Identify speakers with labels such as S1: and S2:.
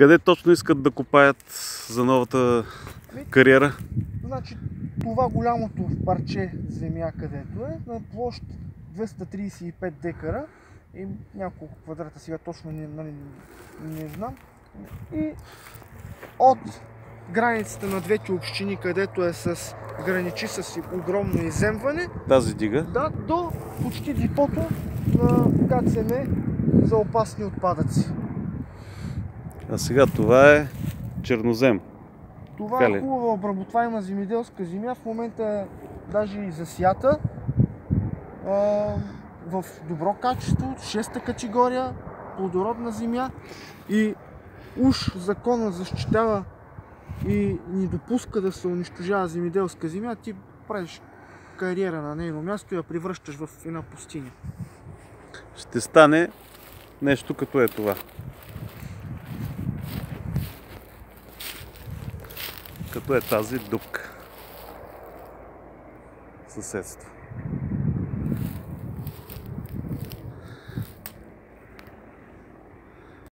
S1: Къде точно искат да копаят за новата кариера?
S2: Значи, това голямото парче земя, където е, на площ 235 декара и няколко квадрата, сега точно не, нали, не знам. И от границите на двете общини, където е с граничи с огромно иземване,
S1: Тази дига.
S2: да, до почти депото на КЦМ за опасни отпадъци.
S1: А сега това е чернозем.
S2: Това е хубава обработваема земеделска земя. В момента е даже и засята. А, в добро качество, шеста категория, плодородна земя. И уж закона защитава и ни допуска да се унищожава земеделска земя, ти правиш кариера на нейно място и я превръщаш в една пустиня.
S1: Ще стане нещо като е това. Като е тази дупка. Съседство.